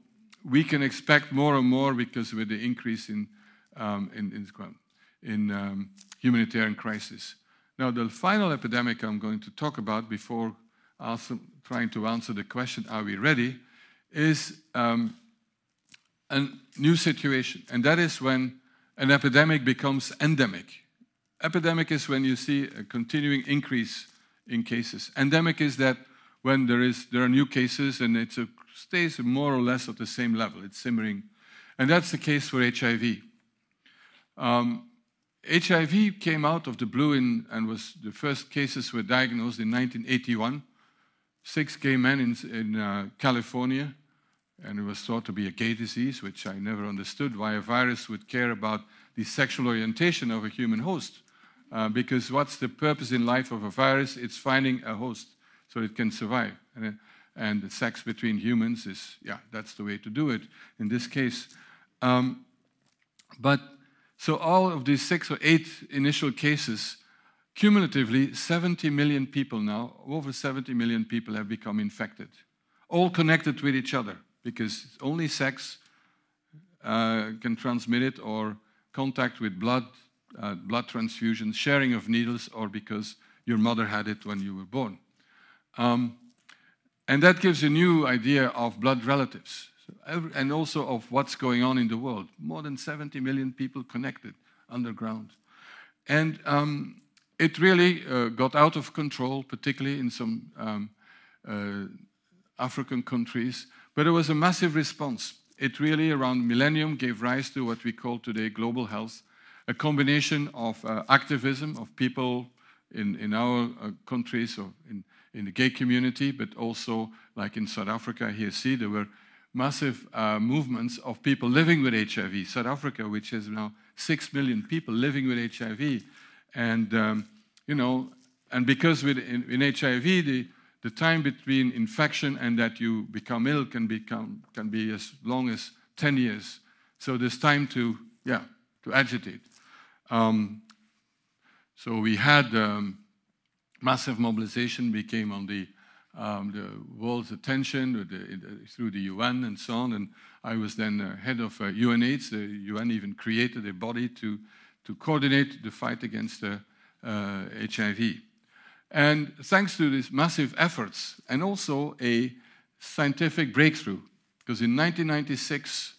we can expect more and more because with the increase in, um, in, in, um, in um, humanitarian crisis. Now, the final epidemic I'm going to talk about before also trying to answer the question, are we ready, is um, a new situation. And that is when an epidemic becomes endemic. Epidemic is when you see a continuing increase in cases. Endemic is that when there, is, there are new cases and it stays more or less at the same level, it's simmering. And that's the case for HIV. Um, HIV came out of the blue in, and was the first cases were diagnosed in 1981. Six gay men in, in uh, California, and it was thought to be a gay disease, which I never understood why a virus would care about the sexual orientation of a human host. Uh, because what's the purpose in life of a virus? It's finding a host so it can survive. And, and the sex between humans is, yeah, that's the way to do it in this case. Um, but so all of these six or eight initial cases, cumulatively 70 million people now, over 70 million people have become infected, all connected with each other because only sex uh, can transmit it or contact with blood, uh, blood transfusion, sharing of needles, or because your mother had it when you were born. Um, and that gives a new idea of blood relatives and also of what's going on in the world. More than 70 million people connected underground. And um, it really uh, got out of control, particularly in some um, uh, African countries, but there was a massive response. It really, around millennium, gave rise to what we call today global health, a combination of uh, activism of people in, in our uh, countries or in, in the gay community, but also like in South Africa, here see there were massive uh, movements of people living with HIV. South Africa, which has now six million people living with HIV, and um, you know, and because with in, in HIV the the time between infection and that you become ill can become can be as long as 10 years. So there's time to yeah to agitate. Um, so we had um, massive mobilization. became on the um, the world's attention the, through the UN and so on. And I was then uh, head of uh, UNAIDS. The UN even created a body to, to coordinate the fight against uh, HIV. And thanks to these massive efforts and also a scientific breakthrough, because in 1996,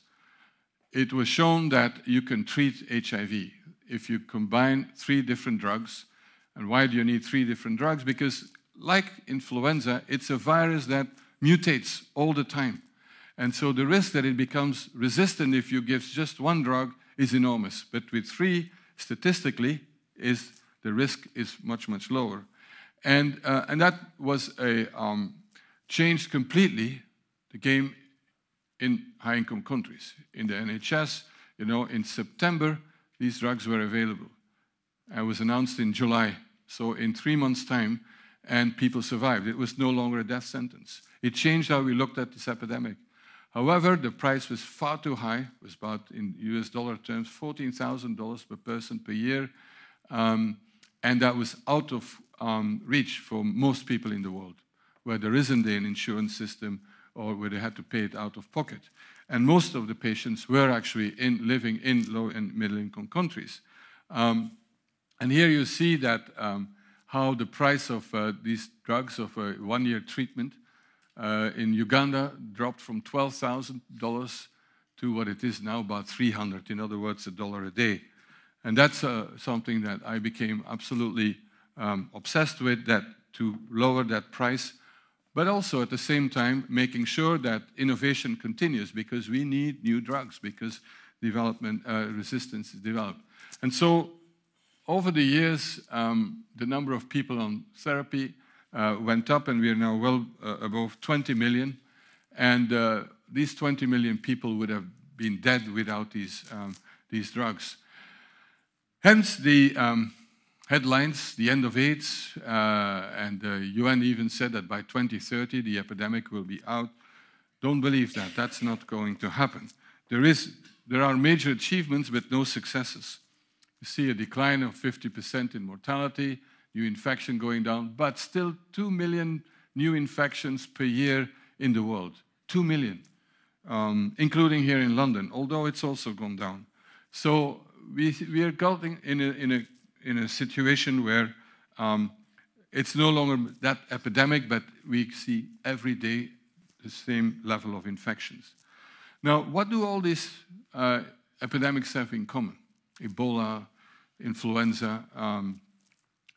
it was shown that you can treat HIV if you combine three different drugs. And why do you need three different drugs? Because, like influenza, it's a virus that mutates all the time. And so the risk that it becomes resistant if you give just one drug is enormous. But with three, statistically, is the risk is much, much lower. And, uh, and that was a um, changed completely the game in high-income countries. In the NHS, you know, in September, these drugs were available. It was announced in July, so in three months' time, and people survived. It was no longer a death sentence. It changed how we looked at this epidemic. However, the price was far too high. It was about, in US dollar terms, $14,000 per person per year. Um, and that was out of um, reach for most people in the world, where there isn't an insurance system or where they had to pay it out of pocket. And most of the patients were actually in, living in low and middle income countries. Um, and here you see that um, how the price of uh, these drugs of a one year treatment uh, in Uganda dropped from $12,000 to what it is now, about 300, in other words, a dollar a day. And that's uh, something that I became absolutely um, obsessed with, that to lower that price but also at the same time making sure that innovation continues because we need new drugs because development uh, resistance is developed. And so over the years, um, the number of people on therapy uh, went up and we are now well uh, above 20 million. And uh, these 20 million people would have been dead without these, um, these drugs. Hence the um, headlines, the end of AIDS, uh, and the UN even said that by 2030 the epidemic will be out. Don't believe that. That's not going to happen. There, is, there are major achievements, but no successes. See a decline of 50% in mortality, new infection going down, but still 2 million new infections per year in the world. 2 million, um, including here in London, although it's also gone down. So we, we are getting in a, in a in a situation where um, it's no longer that epidemic, but we see every day the same level of infections. Now, what do all these uh, epidemics have in common? Ebola, influenza, um,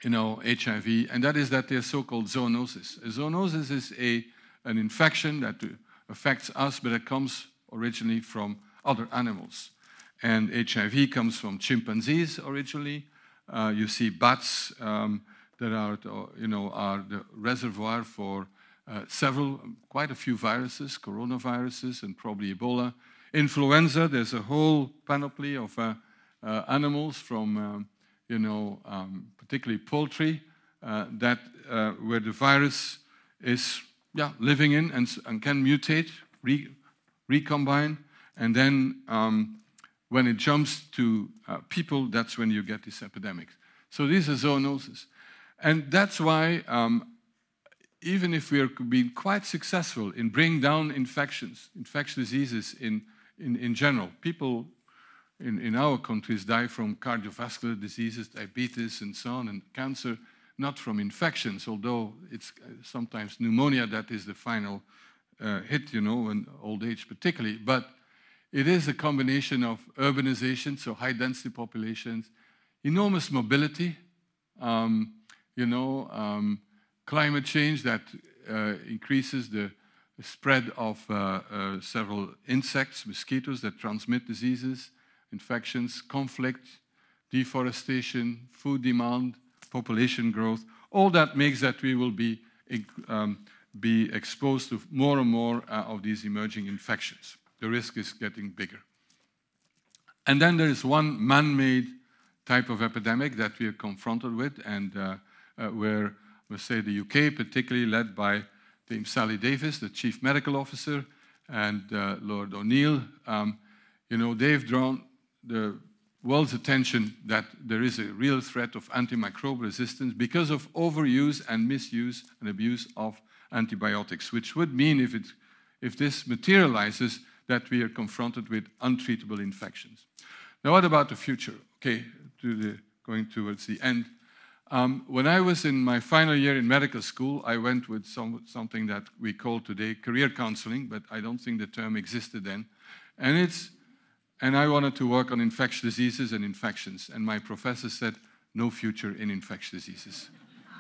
you know, HIV, and that is that they're so-called zoonoses. A zoonosis is a, an infection that affects us, but it comes originally from other animals. And HIV comes from chimpanzees originally, uh, you see bats um, that are, you know, are the reservoir for uh, several, quite a few viruses, coronaviruses and probably Ebola. Influenza, there's a whole panoply of uh, uh animals from, um, you know, um, particularly poultry, uh, that uh, where the virus is yeah, living in and, and can mutate, re recombine, and then um, when it jumps to uh, people, that's when you get these epidemics. So these are zoonoses. And that's why, um, even if we are being quite successful in bringing down infections, infectious diseases in, in, in general, people in, in our countries die from cardiovascular diseases, diabetes, and so on, and cancer, not from infections, although it's uh, sometimes pneumonia that is the final uh, hit, you know, in old age particularly. But it is a combination of urbanization, so high density populations, enormous mobility, um, you know, um, climate change that uh, increases the spread of uh, uh, several insects, mosquitoes that transmit diseases, infections, conflict, deforestation, food demand, population growth. All that makes that we will be, um, be exposed to more and more uh, of these emerging infections the risk is getting bigger. And then there is one man-made type of epidemic that we are confronted with, and uh, uh, where, we say, the UK, particularly led by Dame Sally Davies, the chief medical officer, and uh, Lord O'Neill, um, you know, they've drawn the world's attention that there is a real threat of antimicrobial resistance because of overuse and misuse and abuse of antibiotics, which would mean if, it, if this materializes, that we are confronted with untreatable infections. Now, what about the future? Okay, to the, going towards the end. Um, when I was in my final year in medical school, I went with some, something that we call today career counseling, but I don't think the term existed then. And it's and I wanted to work on infectious diseases and infections. And my professor said, no future in infectious diseases.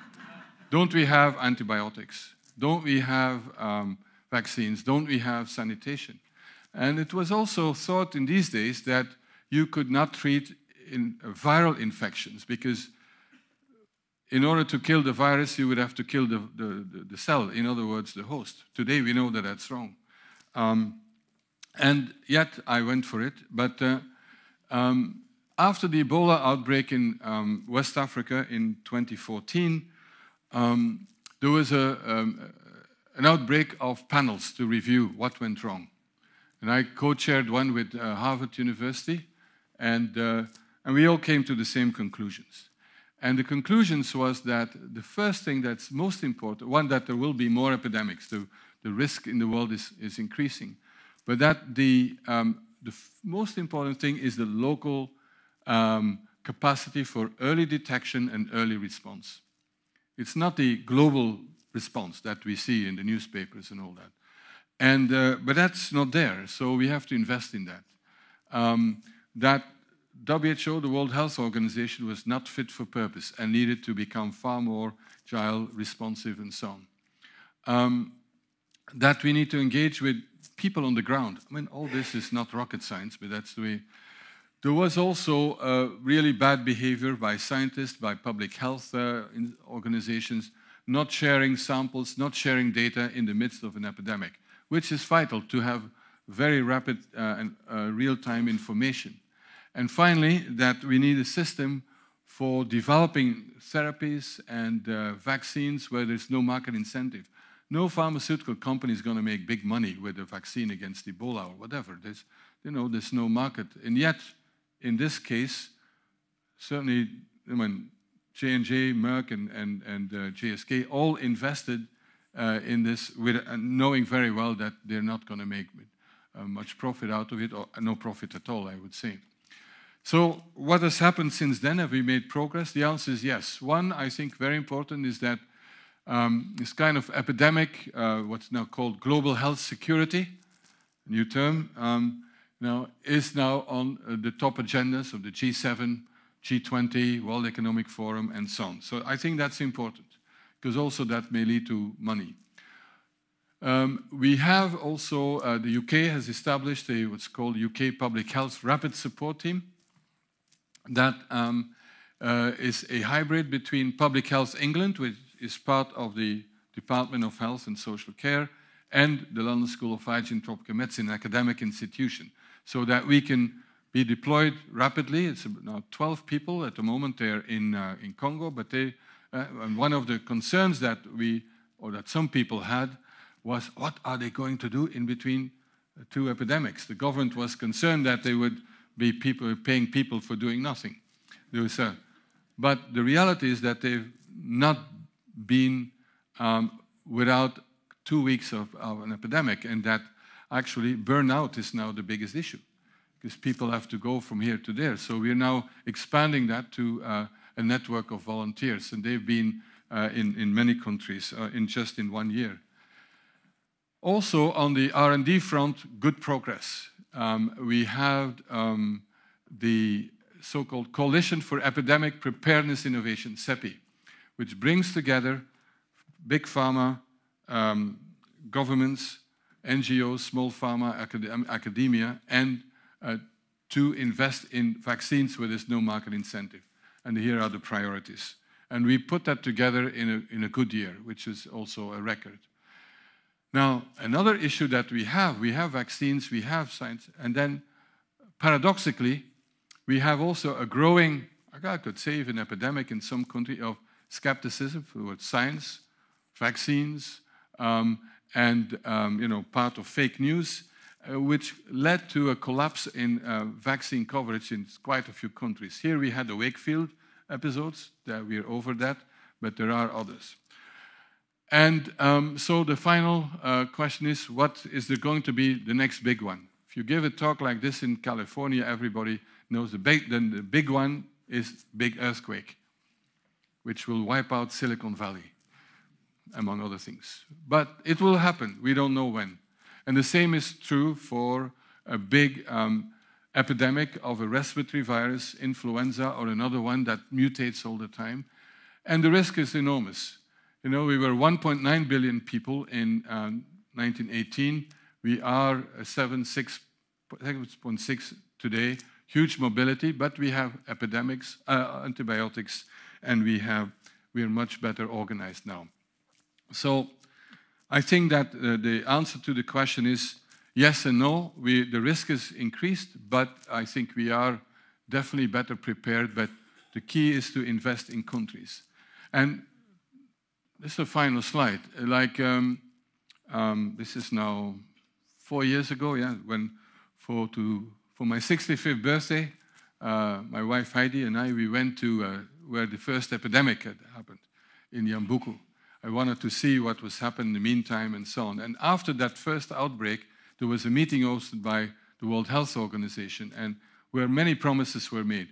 Don't we have antibiotics? Don't we have um, vaccines? Don't we have sanitation? And it was also thought in these days that you could not treat in viral infections because in order to kill the virus, you would have to kill the, the, the cell, in other words, the host. Today, we know that that's wrong. Um, and yet, I went for it. But uh, um, after the Ebola outbreak in um, West Africa in 2014, um, there was a, um, an outbreak of panels to review what went wrong. And I co-chaired one with uh, Harvard University, and, uh, and we all came to the same conclusions. And the conclusions was that the first thing that's most important, one, that there will be more epidemics, the, the risk in the world is, is increasing, but that the, um, the most important thing is the local um, capacity for early detection and early response. It's not the global response that we see in the newspapers and all that. And, uh, but that's not there, so we have to invest in that. Um, that WHO, the World Health Organization, was not fit for purpose and needed to become far more agile, responsive, and so on. Um, that we need to engage with people on the ground. I mean, all this is not rocket science, but that's the way. There was also uh, really bad behavior by scientists, by public health uh, organizations, not sharing samples, not sharing data in the midst of an epidemic, which is vital to have very rapid uh, and uh, real-time information. And finally, that we need a system for developing therapies and uh, vaccines where there's no market incentive. No pharmaceutical company is going to make big money with a vaccine against Ebola or whatever. There's, you know, there's no market. And yet, in this case, certainly, I mean, J&J, Merck, and, and, and uh, GSK all invested uh, in this with, uh, knowing very well that they're not going to make uh, much profit out of it, or no profit at all, I would say. So what has happened since then? Have we made progress? The answer is yes. One, I think, very important is that um, this kind of epidemic, uh, what's now called global health security, new term, um, now is now on uh, the top agendas of the G7, G20, World Economic Forum, and so on. So I think that's important because also that may lead to money. Um, we have also, uh, the UK has established a what's called UK Public Health Rapid Support Team that um, uh, is a hybrid between Public Health England, which is part of the Department of Health and Social Care, and the London School of Hygiene Tropical Medicine an academic institution, so that we can be deployed rapidly. It's now 12 people at the moment. They're in, uh, in Congo, but they, uh, and one of the concerns that we, or that some people had, was what are they going to do in between two epidemics? The government was concerned that they would be people paying people for doing nothing. Was, uh, but the reality is that they've not been um, without two weeks of, of, an epidemic, and that actually burnout is now the biggest issue because people have to go from here to there. So we're now expanding that to uh, a network of volunteers, and they've been uh, in, in many countries uh, in just in one year. Also, on the R&D front, good progress um, we have um, the so-called Coalition for Epidemic Preparedness Innovation, CEPI, which brings together big pharma, um, governments, NGOs, small pharma, acad academia, and uh, to invest in vaccines where there's no market incentive. And here are the priorities. And we put that together in a, in a good year, which is also a record. Now, another issue that we have, we have vaccines, we have science, and then paradoxically, we have also a growing, I could say even epidemic in some country of skepticism towards science, vaccines, um, and um, you know, part of fake news, uh, which led to a collapse in uh, vaccine coverage in quite a few countries. Here we had the Wakefield episodes, that we're over that, but there are others. And um, so the final uh, question is, what is there going to be the next big one? If you give a talk like this in California, everybody knows the big, then the big one is big earthquake, which will wipe out Silicon Valley, among other things. But it will happen. We don't know when. And the same is true for a big um, epidemic of a respiratory virus, influenza, or another one that mutates all the time. And the risk is enormous. You know, we were 1.9 billion people in um, 1918. We are 7.6 today. Huge mobility, but we have epidemics, uh, antibiotics, and we have we are much better organized now. So I think that uh, the answer to the question is yes and no. We, the risk is increased, but I think we are definitely better prepared. But the key is to invest in countries. And this is a final slide. Like um, um, this is now four years ago, yeah, when for to for my 65th birthday, uh, my wife Heidi and I we went to uh, where the first epidemic had happened in Yambuku. I wanted to see what was happening in the meantime and so on. And after that first outbreak, there was a meeting hosted by the World Health Organization, and where many promises were made.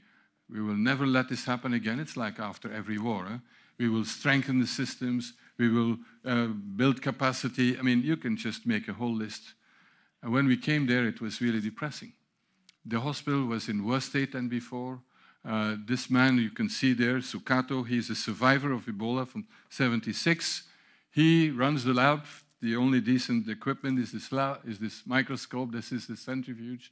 We will never let this happen again. It's like after every war. We will strengthen the systems. We will uh, build capacity. I mean, you can just make a whole list. And when we came there, it was really depressing. The hospital was in worse state than before. Uh, this man you can see there, Sukato, he's a survivor of Ebola from 76. He runs the lab. The only decent equipment is this, lab, is this microscope. This is the centrifuge.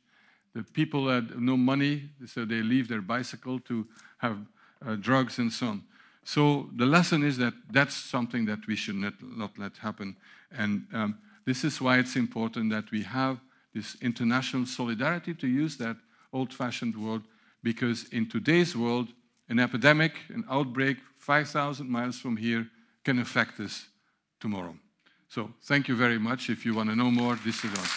The people had no money, so they leave their bicycle to have uh, drugs and so on. So the lesson is that that's something that we should not, not let happen. And um, this is why it's important that we have this international solidarity, to use that old-fashioned word, because in today's world, an epidemic, an outbreak 5,000 miles from here can affect us tomorrow. So thank you very much. If you want to know more, this is us.